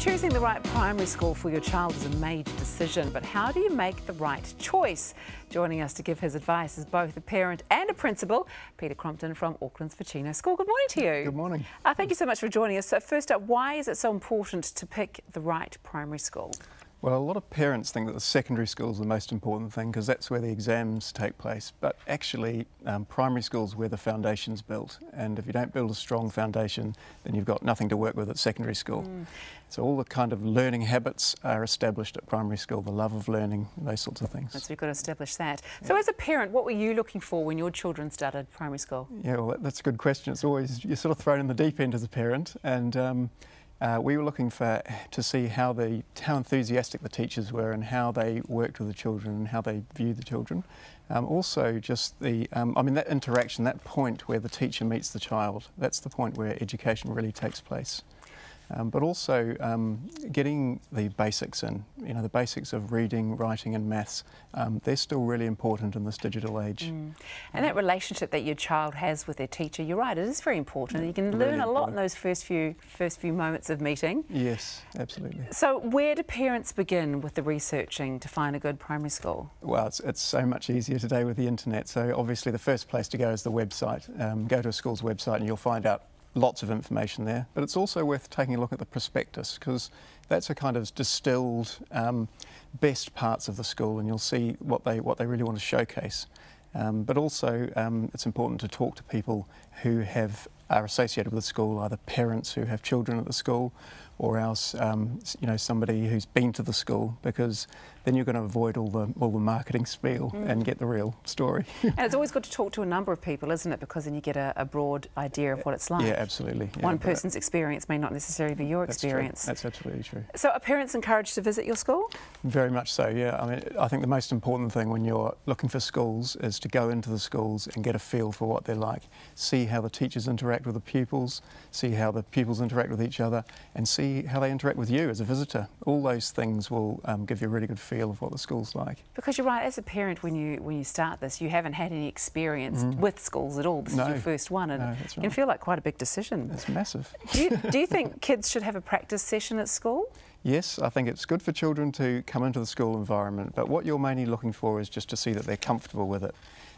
choosing the right primary school for your child is a major decision, but how do you make the right choice? Joining us to give his advice is both a parent and a principal, Peter Crompton from Auckland's Ficino School. Good morning to you. Good morning. Uh, thank you so much for joining us. So first up, why is it so important to pick the right primary school? Well, a lot of parents think that the secondary school is the most important thing because that's where the exams take place. But actually, um, primary school is where the foundation's built. And if you don't build a strong foundation, then you've got nothing to work with at secondary school. Mm. So all the kind of learning habits are established at primary school, the love of learning, those sorts of things. That's we've got to establish that. So as a parent, what were you looking for when your children started primary school? Yeah, well, that's a good question. It's always, you're sort of thrown in the deep end as a parent. And um, uh, we were looking for to see how the how enthusiastic the teachers were and how they worked with the children and how they viewed the children. Um, also, just the um, I mean that interaction, that point where the teacher meets the child. That's the point where education really takes place um, but also um, getting the basics in, you know, the basics of reading, writing and maths, um, they're still really important in this digital age. Mm. And that relationship that your child has with their teacher, you're right, it is very important. You can really learn a lot in those first few, first few moments of meeting. Yes, absolutely. So where do parents begin with the researching to find a good primary school? Well, it's, it's so much easier today with the internet. So obviously the first place to go is the website. Um, go to a school's website and you'll find out lots of information there, but it's also worth taking a look at the prospectus because that's a kind of distilled um, best parts of the school and you'll see what they, what they really want to showcase. Um, but also um, it's important to talk to people who have are associated with the school, either parents who have children at the school or else um, you know somebody who's been to the school because then you're going to avoid all the all the marketing spiel mm. and get the real story. and it's always good to talk to a number of people, isn't it? Because then you get a, a broad idea of what it's like. Yeah, absolutely. Yeah, One person's experience may not necessarily be your that's experience. True. That's absolutely true. So are parents encouraged to visit your school? Very much so. Yeah. I mean, I think the most important thing when you're looking for schools is to go into the schools and get a feel for what they're like, see how the teachers interact with the pupils, see how the pupils interact with each other, and see how they interact with you as a visitor. All those things will um, give you a really good feel of what the school's like. Because you're right, as a parent, when you when you start this, you haven't had any experience mm. with schools at all. This no. is your first one, and no, it can feel like quite a big decision. It's massive. Do you, do you think kids should have a practice session at school? Yes, I think it's good for children to come into the school environment, but what you're mainly looking for is just to see that they're comfortable with it.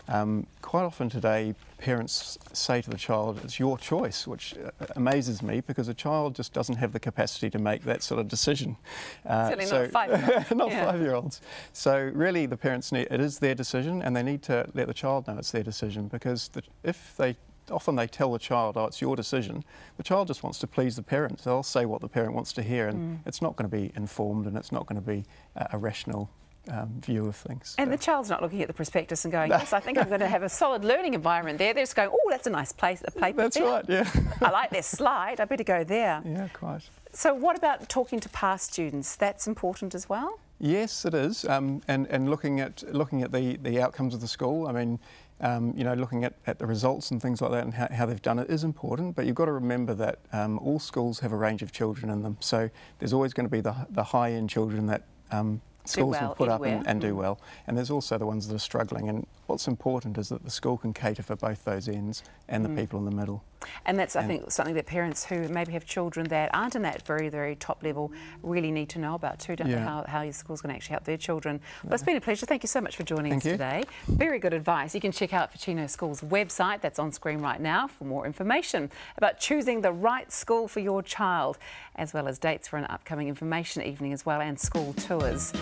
Um, quite often today, parents say to the child, it's your choice, which uh, amazes me because a child just doesn't have the capacity to make that sort of decision. Uh, Certainly so, not five-year-olds. not yeah. five-year-olds. So really the parents need, it is their decision and they need to let the child know it's their decision because the, if they often they tell the child, oh, it's your decision. The child just wants to please the parent. So they'll say what the parent wants to hear, and mm. it's not going to be informed and it's not going to be uh, a rational um, view of things. And so. the child's not looking at the prospectus and going, yes, I think I'm going to have a solid learning environment there. They're just going, oh, that's a nice place, a play That's there. right, yeah. I like this slide, I better go there. Yeah, quite. So what about talking to past students? That's important as well? Yes, it is, um, and and looking at looking at the the outcomes of the school. I mean, um, you know, looking at, at the results and things like that and how, how, they've done it is important. But you've got to remember that um, all schools have a range of children in them, so there's always going to be the the high end children that um, schools well will put up and, and, do mm. well. And there's also the ones that are struggling. And what's important is that the school can cater for both those ends and the mm. people in the middle. And that's, and I think, something that parents who maybe have children that aren't in that very, very top level really need to know about too, don't yeah. they? How, how your school's going to actually help their children. Well, yeah. it's been a pleasure. Thank you so much for joining Thank us you. today. Very good advice. You can check out Ficino School's website. That's on screen right now for more information about choosing the right school for your child, as well as dates for an upcoming information evening as well and school tours.